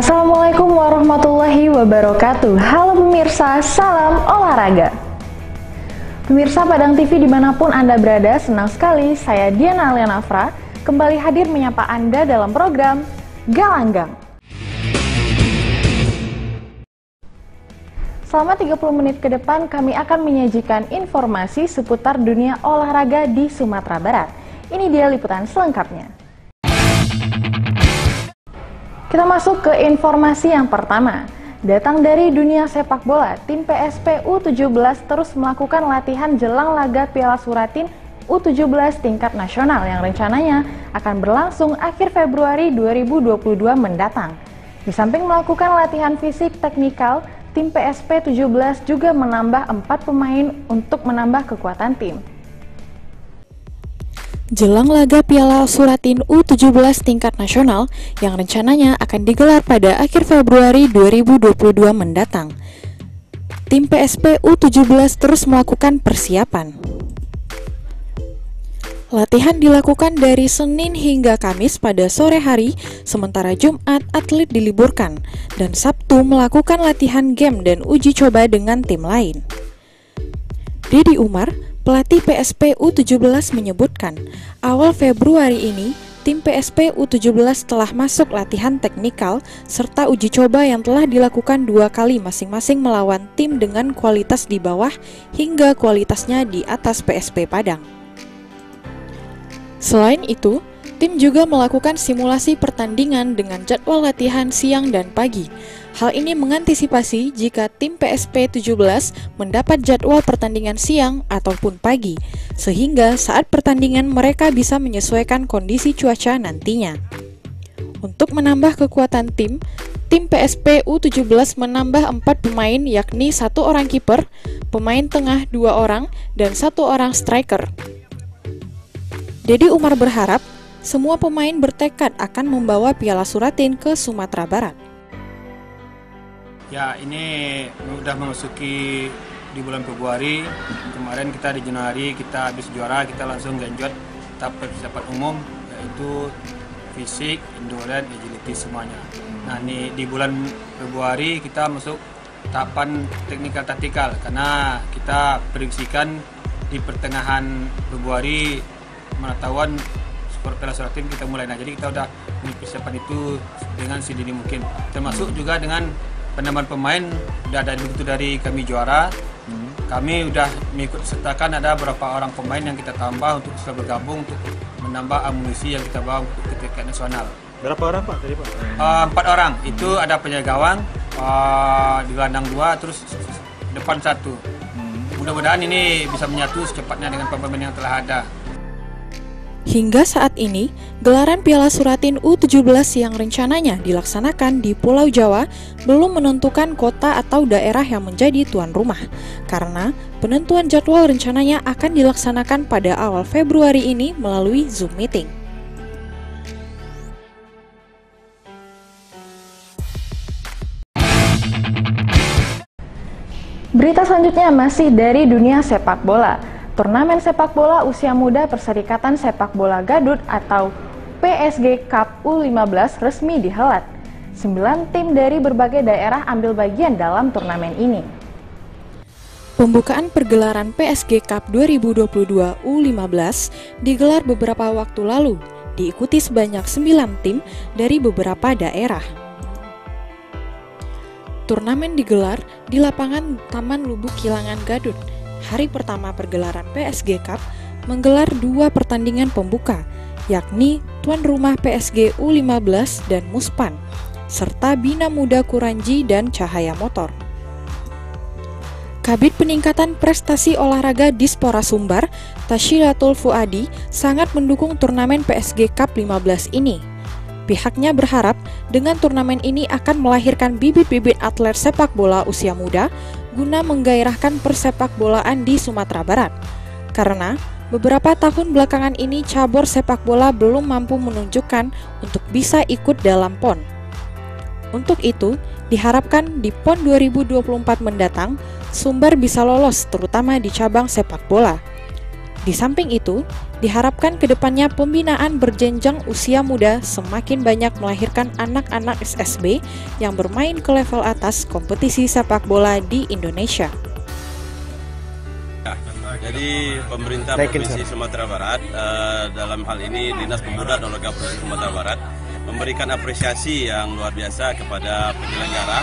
Assalamualaikum warahmatullahi wabarakatuh Halo pemirsa, salam olahraga Pemirsa Padang TV di mana pun Anda berada, senang sekali saya Diana Alianafra kembali hadir menyapa Anda dalam program Galanggang Selama 30 menit ke depan kami akan menyajikan informasi seputar dunia olahraga di Sumatera Barat. Ini dia liputan selengkapnya. Kita masuk ke informasi yang pertama. Datang dari dunia sepak bola, tim PSP U17 terus melakukan latihan jelang laga Piala Suratin U17 tingkat nasional yang rencananya akan berlangsung akhir Februari 2022 mendatang. Di samping melakukan latihan fisik teknikal, tim PSP 17 juga menambah empat pemain untuk menambah kekuatan tim. Jelang laga Piala Suratin U17 tingkat nasional yang rencananya akan digelar pada akhir Februari 2022 mendatang. Tim PSP U17 terus melakukan persiapan. Latihan dilakukan dari Senin hingga Kamis pada sore hari, sementara Jumat atlet diliburkan, dan Sabtu melakukan latihan game dan uji coba dengan tim lain. Dedi Umar, Pelatih PSP U17 menyebutkan, awal Februari ini tim PSP U17 telah masuk latihan teknikal serta uji coba yang telah dilakukan dua kali masing-masing melawan tim dengan kualitas di bawah hingga kualitasnya di atas PSP Padang. Selain itu, tim juga melakukan simulasi pertandingan dengan jadwal latihan siang dan pagi Hal ini mengantisipasi jika tim PSP 17 mendapat jadwal pertandingan siang ataupun pagi, sehingga saat pertandingan mereka bisa menyesuaikan kondisi cuaca nantinya. Untuk menambah kekuatan tim, tim PSP U17 menambah empat pemain yakni satu orang kiper, pemain tengah dua orang, dan satu orang striker. Dedi Umar berharap semua pemain bertekad akan membawa Piala Suratin ke Sumatera Barat. Ya ini sudah memasuki di bulan Februari kemarin kita di Januari kita habis juara kita langsung genjot tahap persiapan umum yaitu fisik, endurance, agility semuanya. Nah ini di bulan Februari kita masuk tahapan teknikal taktikal karena kita prediksikan di pertengahan Februari pengetahuan Sport Piala Suratin kita mulai. Nah jadi kita udah mempersiapkan itu dengan sedini mungkin termasuk juga dengan penambahan pemain sudah ada begitu dari kami juara hmm. kami sudah mengikut sertakan ada beberapa orang pemain yang kita tambah untuk bisa bergabung untuk menambah amunisi yang kita bawa untuk ke tingkat nasional berapa orang pak tadi pak uh, empat orang hmm. itu ada penjaga gawang uh, di gelandang dua terus depan satu hmm. mudah-mudahan ini bisa menyatu secepatnya dengan pemain yang telah ada Hingga saat ini, gelaran Piala Suratin U17 yang rencananya dilaksanakan di Pulau Jawa belum menentukan kota atau daerah yang menjadi tuan rumah, karena penentuan jadwal rencananya akan dilaksanakan pada awal Februari ini melalui Zoom Meeting. Berita selanjutnya masih dari dunia sepak bola. Turnamen sepak bola usia muda Perserikatan Sepak Bola Gadut atau PSG Cup U15 resmi dihelat. Sembilan tim dari berbagai daerah ambil bagian dalam turnamen ini. Pembukaan pergelaran PSG Cup 2022 U15 digelar beberapa waktu lalu, diikuti sebanyak 9 tim dari beberapa daerah. Turnamen digelar di lapangan Taman Lubuk Kilangan Gadut hari pertama pergelaran PSG Cup menggelar dua pertandingan pembuka, yakni tuan rumah PSG U15 dan Muspan, serta Bina Muda Kuranji dan Cahaya Motor. Kabit Peningkatan Prestasi Olahraga Dispora Sumbar, Tashilatul Fuadi, sangat mendukung turnamen PSG Cup 15 ini. Pihaknya berharap dengan turnamen ini akan melahirkan bibit-bibit atlet sepak bola usia muda guna menggairahkan persepak bolaan di Sumatera Barat. Karena beberapa tahun belakangan ini cabur sepak bola belum mampu menunjukkan untuk bisa ikut dalam PON. Untuk itu, diharapkan di PON 2024 mendatang, Sumber bisa lolos terutama di cabang sepak bola. Di samping itu, diharapkan ke depannya pembinaan berjenjang usia muda semakin banyak melahirkan anak-anak SSB yang bermain ke level atas kompetisi sepak bola di Indonesia. Ya, jadi pemerintah Provinsi Sumatera Barat uh, dalam hal ini Dinas Pemuda dan Olahraga Provinsi Sumatera Barat memberikan apresiasi yang luar biasa kepada penyelenggara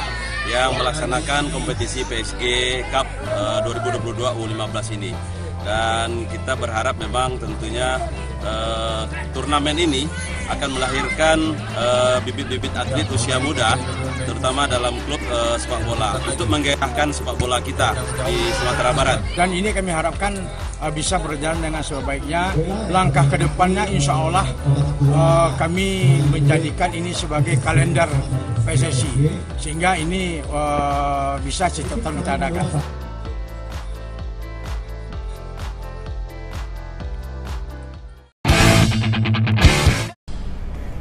yang melaksanakan kompetisi PSG Cup uh, 2022 U15 ini dan kita berharap memang tentunya uh, turnamen ini akan melahirkan eh, bibit-bibit uh, atlet usia muda terutama dalam klub uh, sepak bola untuk menggairahkan sepak bola kita di Sumatera Barat. Dan ini kami harapkan uh, bisa berjalan dengan sebaiknya. Langkah ke depannya insya Allah uh, kami menjadikan ini sebagai kalender PSSI sehingga ini bisa setiap kita adakan.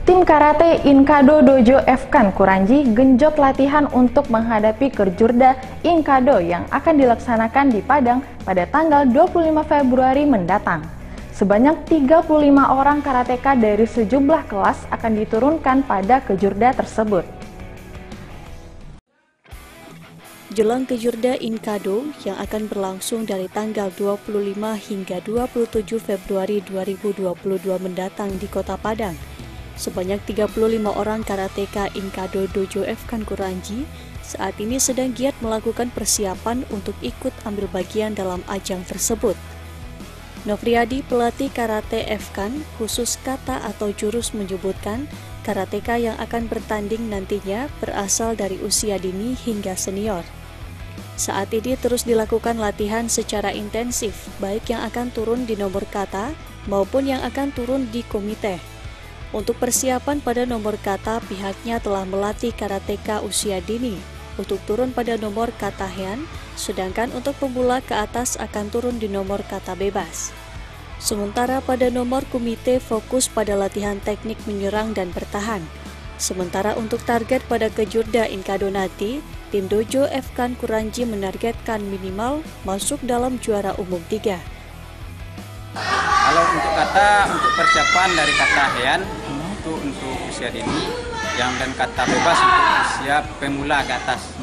Tim Karate Inkado Dojo Fkan Kuranji genjot latihan untuk menghadapi Kerjurda Inkado yang akan dilaksanakan di Padang pada tanggal 25 Februari mendatang. Sebanyak 35 orang karateka dari sejumlah kelas akan diturunkan pada kejurda tersebut. Jelang kejurda Inkado yang akan berlangsung dari tanggal 25 hingga 27 Februari 2022 mendatang di Kota Padang, Sebanyak 35 orang karateka Inkado Dojo Fkan Kuranji saat ini sedang giat melakukan persiapan untuk ikut ambil bagian dalam ajang tersebut. Novriadi, pelatih karate Fkan, khusus kata atau jurus menyebutkan, karateka yang akan bertanding nantinya berasal dari usia dini hingga senior. Saat ini terus dilakukan latihan secara intensif, baik yang akan turun di nomor kata maupun yang akan turun di komite. Untuk persiapan pada nomor kata, pihaknya telah melatih karateka usia dini untuk turun pada nomor kata Hean, sedangkan untuk pemula ke atas akan turun di nomor kata bebas. Sementara pada nomor komite fokus pada latihan teknik menyerang dan bertahan. Sementara untuk target pada kejurda Inkadonati, tim Dojo Fkan Kuranji menargetkan minimal masuk dalam juara umum 3. Kalau untuk kata untuk persiapan dari kata Hean itu untuk usia dini, yang dan kata bebas untuk usia pemula ke atas.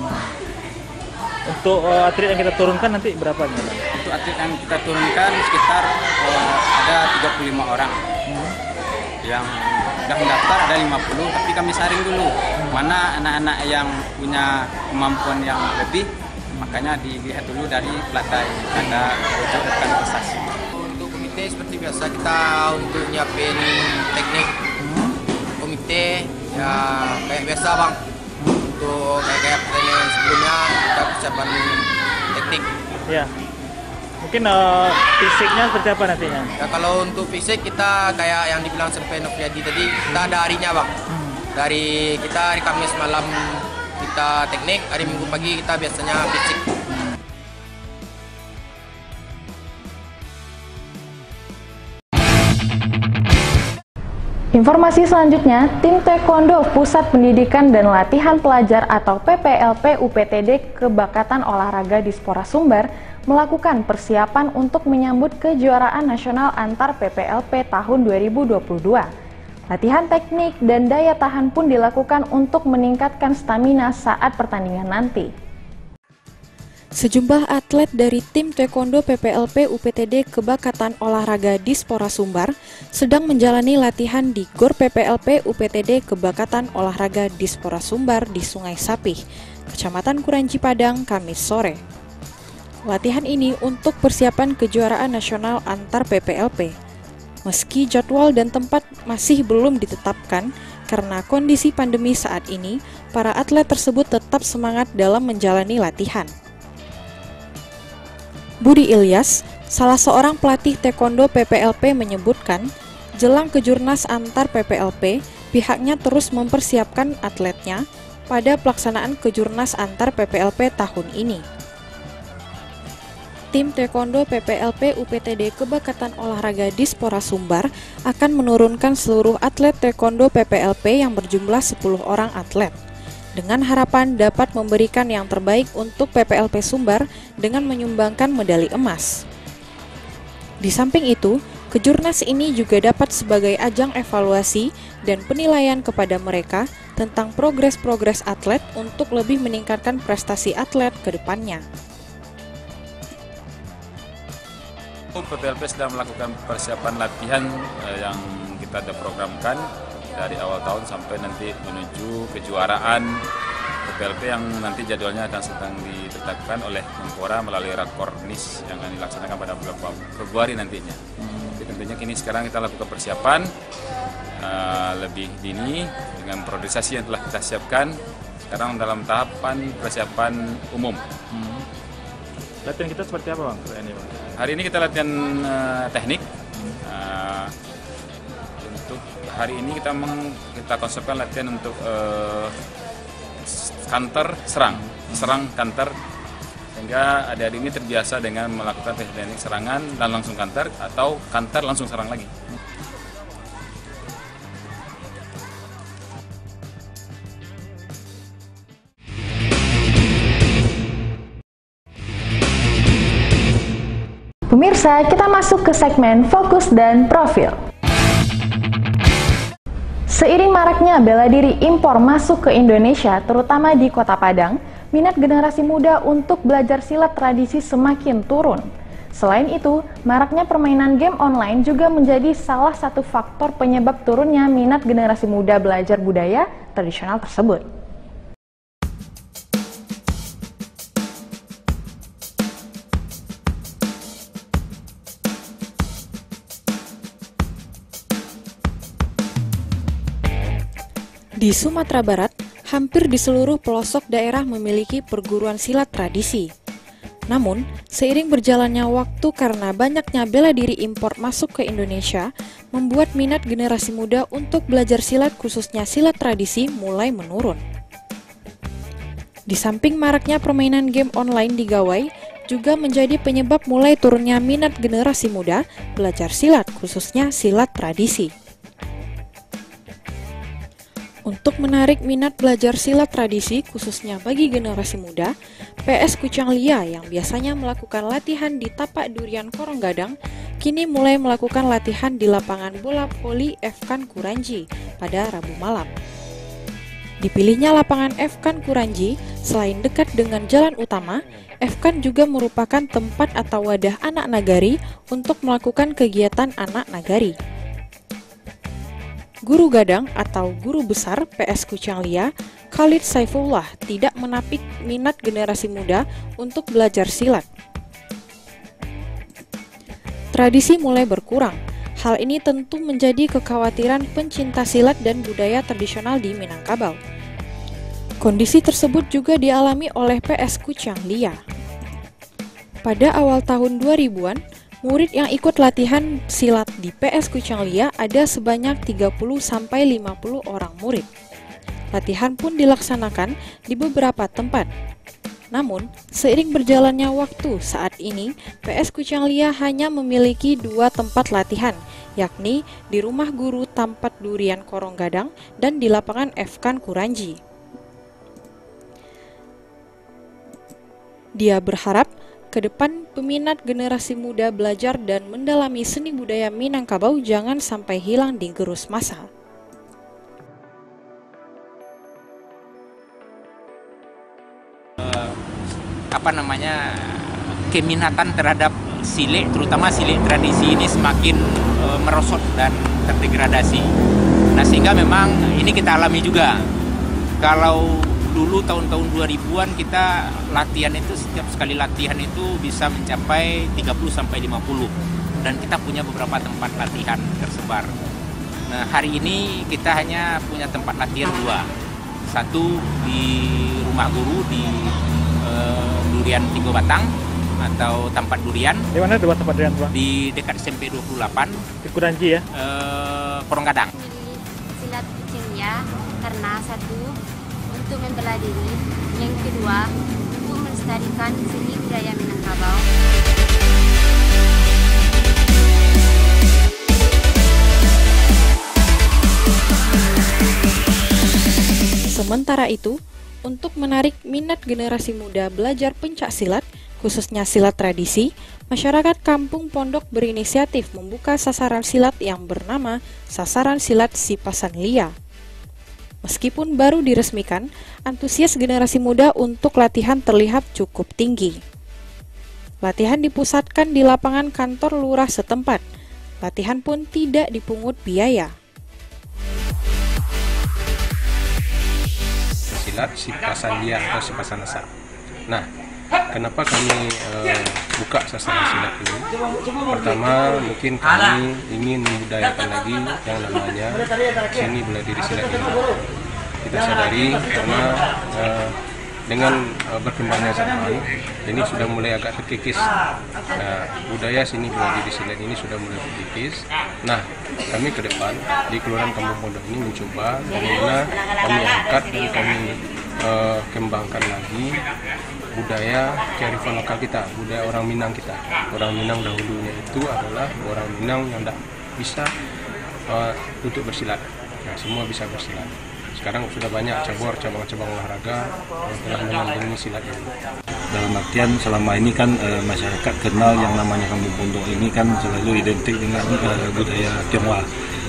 Untuk uh, atlet yang kita turunkan nanti berapa nih? Untuk atlet yang kita turunkan sekitar uh, ada 35 orang. Hmm. Yang sudah mendaftar ada 50, tapi kami saring dulu hmm. mana anak-anak yang punya kemampuan yang lebih, makanya dilihat dulu dari pelatih ada wujud dan prestasi komite seperti biasa kita untuk nyiapin teknik komite ya kayak biasa bang. Untuk kayak kayak pertandingan sebelumnya kita persiapan teknik. Ya. Mungkin uh, fisiknya seperti apa nantinya? Ya kalau untuk fisik kita kayak yang dibilang sampai Noviadi tadi kita ada harinya bang. Hmm. dari kita hari Kamis malam kita teknik hari Minggu pagi kita biasanya fisik Informasi selanjutnya, tim Taekwondo Pusat Pendidikan dan Latihan Pelajar atau PPLP UPTD Kebakatan Olahraga Dispora Sumbar melakukan persiapan untuk menyambut kejuaraan nasional antar PPLP tahun 2022. Latihan teknik dan daya tahan pun dilakukan untuk meningkatkan stamina saat pertandingan nanti. Sejumlah atlet dari tim Taekwondo PPLP UPTD Kebakatan Olahraga Dispora Sumbar sedang menjalani latihan di GOR PPLP UPTD Kebakatan Olahraga Dispora Sumbar di Sungai Sapih, Kecamatan Kuranci Padang, Kamis sore. Latihan ini untuk persiapan kejuaraan nasional antar PPLP. Meski jadwal dan tempat masih belum ditetapkan karena kondisi pandemi saat ini, para atlet tersebut tetap semangat dalam menjalani latihan. Budi Ilyas, salah seorang pelatih taekwondo PPLP menyebutkan, jelang kejurnas antar PPLP, pihaknya terus mempersiapkan atletnya pada pelaksanaan kejurnas antar PPLP tahun ini. Tim Taekwondo PPLP UPTD Kebakatan Olahraga Dispora Sumbar akan menurunkan seluruh atlet Taekwondo PPLP yang berjumlah 10 orang atlet dengan harapan dapat memberikan yang terbaik untuk PPLP Sumbar dengan menyumbangkan medali emas. Di samping itu, Kejurnas ini juga dapat sebagai ajang evaluasi dan penilaian kepada mereka tentang progres-progres atlet untuk lebih meningkatkan prestasi atlet ke depannya. PPLP sedang melakukan persiapan latihan eh, yang kita ada programkan dari awal tahun sampai nanti menuju kejuaraan PPLP yang nanti jadwalnya akan sedang ditetapkan oleh Menpora melalui Rakornis yang akan dilaksanakan pada bulan Februari nantinya. Hmm. Jadi tentunya kini sekarang kita lakukan persiapan uh, lebih dini dengan priorisasi yang telah kita siapkan. Sekarang dalam tahapan persiapan umum. Hmm. Latihan kita seperti apa bang? Hari ini, kita latihan uh, teknik. Hmm. Uh, hari ini kita meng, kita konsepkan latihan untuk uh, kantor serang, serang kantor sehingga adik-adik ini terbiasa dengan melakukan teknik serangan dan langsung kantor atau kantor langsung serang lagi. Pemirsa, kita masuk ke segmen fokus dan profil. Seiring maraknya bela diri impor masuk ke Indonesia, terutama di Kota Padang, minat generasi muda untuk belajar silat tradisi semakin turun. Selain itu, maraknya permainan game online juga menjadi salah satu faktor penyebab turunnya minat generasi muda belajar budaya tradisional tersebut. Di Sumatera Barat, hampir di seluruh pelosok daerah memiliki perguruan silat tradisi. Namun, seiring berjalannya waktu karena banyaknya bela diri impor masuk ke Indonesia, membuat minat generasi muda untuk belajar silat khususnya silat tradisi mulai menurun. Di samping maraknya permainan game online di Gawai, juga menjadi penyebab mulai turunnya minat generasi muda belajar silat khususnya silat tradisi. Untuk menarik minat belajar silat tradisi, khususnya bagi generasi muda, PS Kucang Lia yang biasanya melakukan latihan di tapak durian Korong Gadang, kini mulai melakukan latihan di lapangan bola poli Fkan Kuranji pada Rabu malam. Dipilihnya lapangan Fkan Kuranji, selain dekat dengan jalan utama, Fkan juga merupakan tempat atau wadah anak nagari untuk melakukan kegiatan anak nagari. Guru Gadang atau Guru Besar PS Kucang Lia, Khalid Saifullah tidak menapik minat generasi muda untuk belajar silat. Tradisi mulai berkurang. Hal ini tentu menjadi kekhawatiran pencinta silat dan budaya tradisional di Minangkabau. Kondisi tersebut juga dialami oleh PS Kucang Lia. Pada awal tahun 2000-an, Murid yang ikut latihan silat di PS Kucang Lia ada sebanyak 30-50 orang murid. Latihan pun dilaksanakan di beberapa tempat. Namun, seiring berjalannya waktu saat ini, PS Kucang Lia hanya memiliki dua tempat latihan, yakni di Rumah Guru Tampat Durian Korong Gadang dan di lapangan Fkan Kuranji. Dia berharap ke depan, peminat generasi muda belajar dan mendalami seni budaya Minangkabau jangan sampai hilang di gerus masa. Uh, apa namanya keminatan terhadap silik, terutama silik tradisi ini semakin uh, merosot dan terdegradasi. Nah sehingga memang ini kita alami juga. Kalau dulu tahun-tahun 2000-an kita latihan itu setiap sekali latihan itu bisa mencapai 30 sampai 50 dan kita punya beberapa tempat latihan tersebar. Nah, hari ini kita hanya punya tempat latihan dua. Satu di rumah guru di uh, Durian Tigo Batang atau tempat durian. Di mana dua tempat durian, Bang? Di dekat SMP 28. Di Kuranji ya? Uh, Porong Gadang. Silat kucingnya karena satu untuk membela diri, yang kedua untuk melestarikan seni budaya Minangkabau. Sementara itu, untuk menarik minat generasi muda belajar pencak silat, khususnya silat tradisi, masyarakat Kampung Pondok berinisiatif membuka sasaran silat yang bernama Sasaran Silat Sipasan Lia. Meskipun baru diresmikan, antusias generasi muda untuk latihan terlihat cukup tinggi. Latihan dipusatkan di lapangan kantor lurah setempat. Latihan pun tidak dipungut biaya. Silat Sipasan Lia atau Sipasan Asa. Nah, kenapa kami uh, buka sasaran silat ini? Pertama, mungkin kami ingin membudayakan lagi yang namanya seni bela diri silat ini. Kita sadari karena uh, dengan uh, berkembangnya zaman ini sudah mulai agak terkikis nah, budaya sini bela diri silat ini sudah mulai terkikis nah kami ke depan di kelurahan Kampung Pondok ini mencoba bagaimana kami angkat dan kami uh, kembangkan lagi budaya kearifan lokal kita, budaya orang Minang kita. Orang Minang dahulunya itu adalah orang Minang yang tidak bisa uh, untuk bersilat. Nah, semua bisa bersilat. Sekarang sudah banyak cabur cabang-cabang olahraga yang telah menandingi silat ini. Dalam artian selama ini kan e, masyarakat kenal yang namanya kampung pondok ini kan selalu identik dengan e, budaya Tionghoa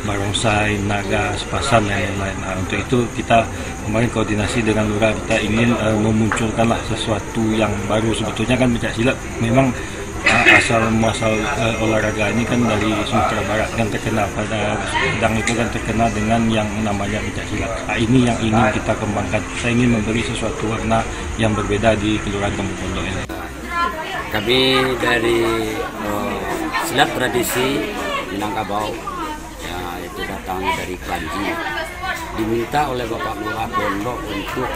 barongsai, naga, sepasan dan lain-lain. Nah, untuk itu kita kemarin koordinasi dengan lurah kita ingin uh, memunculkanlah sesuatu yang baru. Sebetulnya kan pencak silat memang asal muasal uh, olahraga ini kan dari Sumatera Barat kan terkenal pada sedang itu kan terkenal dengan yang namanya pencak silat. Nah, ini yang ingin kita kembangkan. Saya ingin memberi sesuatu warna yang berbeda di Kelurahan Kampung Pondok ini. Kami dari uh, silat tradisi Minangkabau datang dari Kranji diminta oleh Bapak Lurah Pondok untuk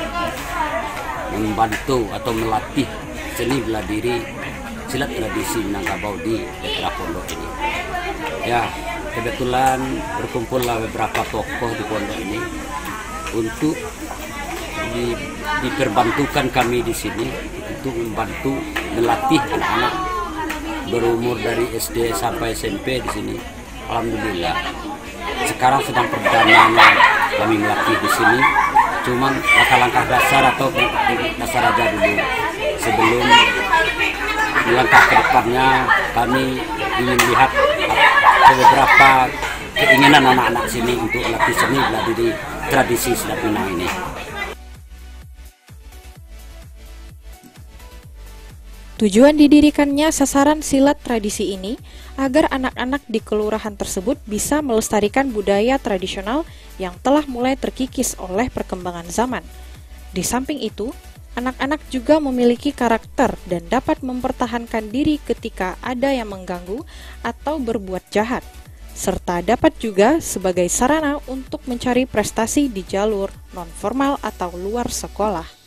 membantu atau melatih seni bela diri silat tradisi Minangkabau di daerah Pondok ini. Ya, kebetulan berkumpullah beberapa tokoh di pondok ini untuk di, diperbantukan kami di sini untuk membantu melatih anak-anak berumur dari SD sampai SMP di sini. Alhamdulillah sekarang sedang perdana kami melatih di sini cuman langkah-langkah dasar atau dasar aja dulu sebelum melangkah ke depannya kami ingin lihat beberapa keinginan anak-anak sini untuk latih seni diri tradisi silat Minang ini. Tujuan didirikannya sasaran silat tradisi ini agar anak-anak di kelurahan tersebut bisa melestarikan budaya tradisional yang telah mulai terkikis oleh perkembangan zaman. Di samping itu, anak-anak juga memiliki karakter dan dapat mempertahankan diri ketika ada yang mengganggu atau berbuat jahat, serta dapat juga sebagai sarana untuk mencari prestasi di jalur non-formal atau luar sekolah.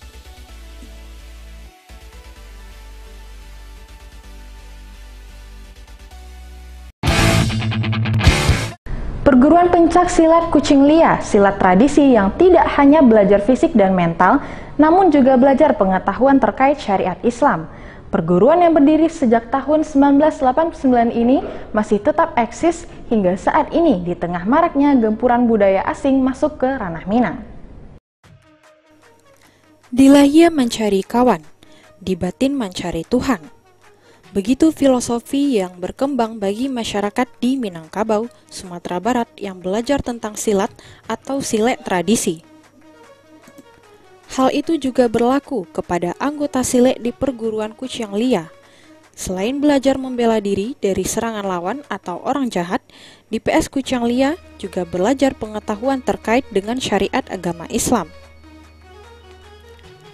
Perguruan Pencak Silat Kucing Lia, silat tradisi yang tidak hanya belajar fisik dan mental, namun juga belajar pengetahuan terkait syariat Islam. Perguruan yang berdiri sejak tahun 1989 ini masih tetap eksis hingga saat ini di tengah maraknya gempuran budaya asing masuk ke ranah Minang. Di lahir mencari kawan, di batin mencari Tuhan. Begitu filosofi yang berkembang bagi masyarakat di Minangkabau, Sumatera Barat yang belajar tentang silat atau silet tradisi. Hal itu juga berlaku kepada anggota silet di perguruan Kuciang Lia. Selain belajar membela diri dari serangan lawan atau orang jahat, di PS Kuciang Lia juga belajar pengetahuan terkait dengan syariat agama Islam.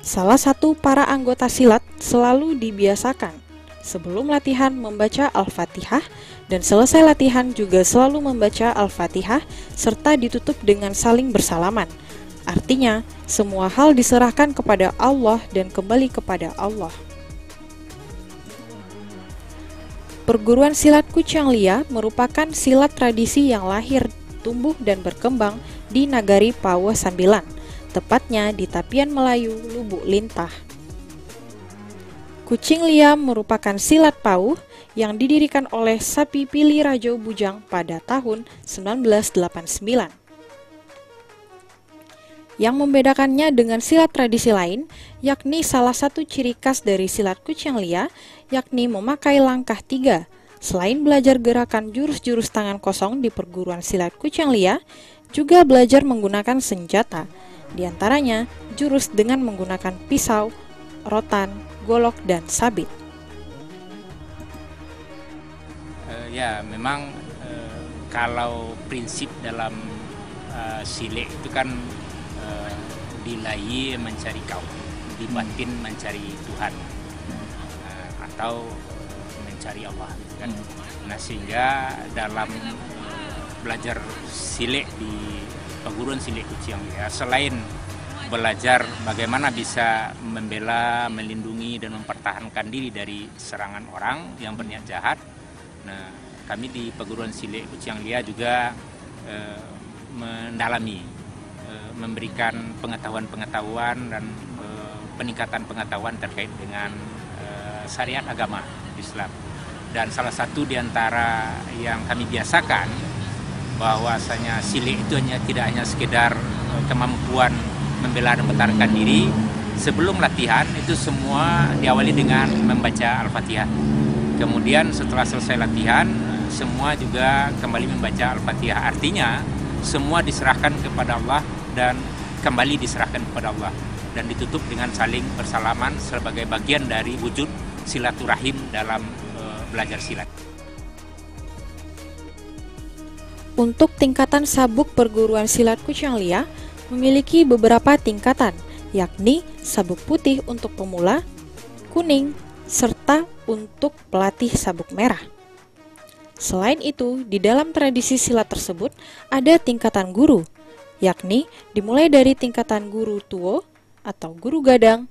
Salah satu para anggota silat selalu dibiasakan sebelum latihan membaca Al-Fatihah dan selesai latihan juga selalu membaca Al-Fatihah serta ditutup dengan saling bersalaman. Artinya, semua hal diserahkan kepada Allah dan kembali kepada Allah. Perguruan silat Kucang Lia merupakan silat tradisi yang lahir, tumbuh, dan berkembang di Nagari Pawa Sambilan, tepatnya di Tapian Melayu, Lubuk Lintah. Kucing liam merupakan silat pauh yang didirikan oleh Sapi Pili Rajo Bujang pada tahun 1989. Yang membedakannya dengan silat tradisi lain, yakni salah satu ciri khas dari silat Kucing Lia, yakni memakai langkah tiga. Selain belajar gerakan jurus-jurus tangan kosong di perguruan silat Kucing Lia, juga belajar menggunakan senjata, di antaranya jurus dengan menggunakan pisau, rotan, golok, dan sabit. Uh, ya, memang uh, kalau prinsip dalam uh, silik itu kan uh, di mencari kau, di batin mencari Tuhan, uh, atau mencari Allah. Kan? Hmm. Nah sehingga dalam belajar silik di perguruan silik Kuciang ya selain belajar bagaimana bisa membela, melindungi dan mempertahankan diri dari serangan orang yang berniat jahat. Nah, kami di perguruan silik Kuciang Lia juga eh, mendalami, eh, memberikan pengetahuan-pengetahuan dan eh, peningkatan pengetahuan terkait dengan eh, syariat agama Islam. Dan salah satu di antara yang kami biasakan bahwasanya silik itu hanya tidak hanya sekedar eh, kemampuan membela dan mempertahankan diri sebelum latihan itu semua diawali dengan membaca Al-Fatihah. Kemudian setelah selesai latihan semua juga kembali membaca Al-Fatihah. Artinya semua diserahkan kepada Allah dan kembali diserahkan kepada Allah dan ditutup dengan saling bersalaman sebagai bagian dari wujud silaturahim dalam uh, belajar silat. Untuk tingkatan sabuk perguruan silat Kucang Lia memiliki beberapa tingkatan, yakni sabuk putih untuk pemula, kuning, serta untuk pelatih sabuk merah. Selain itu, di dalam tradisi silat tersebut ada tingkatan guru, yakni dimulai dari tingkatan guru tuo atau guru gadang,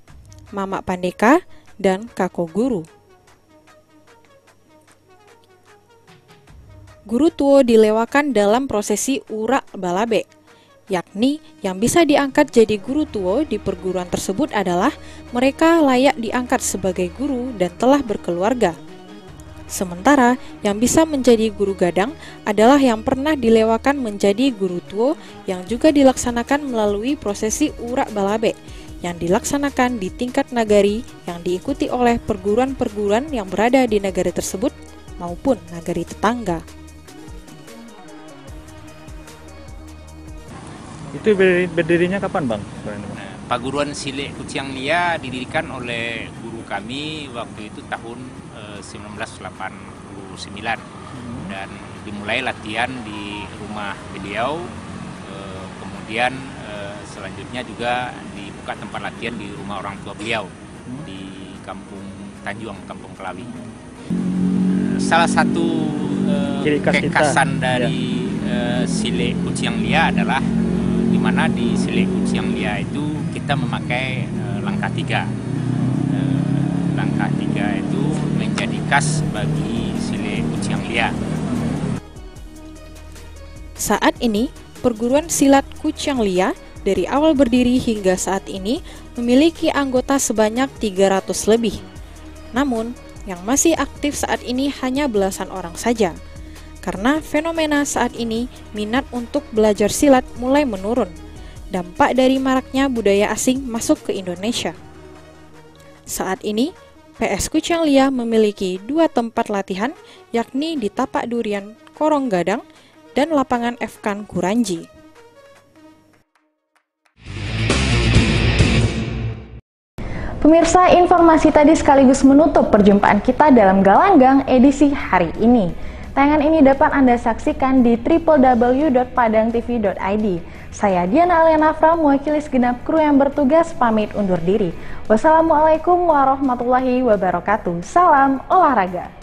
mamak pandeka, dan kako guru. guru tuo dilewakan dalam prosesi urak balabe, yakni yang bisa diangkat jadi guru tuo di perguruan tersebut adalah mereka layak diangkat sebagai guru dan telah berkeluarga. Sementara yang bisa menjadi guru gadang adalah yang pernah dilewakan menjadi guru tuo yang juga dilaksanakan melalui prosesi urak balabe yang dilaksanakan di tingkat nagari yang diikuti oleh perguruan-perguruan yang berada di negara tersebut maupun nagari tetangga. Itu berdirinya kapan bang? Paguruan Silik Kuciang Lia didirikan oleh guru kami waktu itu tahun eh, 1989 hmm. dan dimulai latihan di rumah beliau. Eh, kemudian eh, selanjutnya juga dibuka tempat latihan di rumah orang tua beliau hmm. di Kampung Tanjung, Kampung Kelawi. Salah satu eh, kekasan dari ya. eh, Kuciang Lia adalah di mana di Silik Siang Lia itu kita memakai uh, langkah tiga. Uh, langkah tiga itu menjadi khas bagi Silik Siang Lia. Saat ini, perguruan silat Kucang Lia dari awal berdiri hingga saat ini memiliki anggota sebanyak 300 lebih. Namun, yang masih aktif saat ini hanya belasan orang saja karena fenomena saat ini minat untuk belajar silat mulai menurun. Dampak dari maraknya budaya asing masuk ke Indonesia. Saat ini, PS Kucang Lia memiliki dua tempat latihan, yakni di Tapak Durian Korong Gadang dan lapangan Fkan Kuranji. Pemirsa, informasi tadi sekaligus menutup perjumpaan kita dalam Galanggang edisi hari ini. Tayangan ini dapat Anda saksikan di www.padangtv.id. Saya Diana Alianafra, mewakili segenap kru yang bertugas pamit undur diri. Wassalamualaikum warahmatullahi wabarakatuh. Salam olahraga.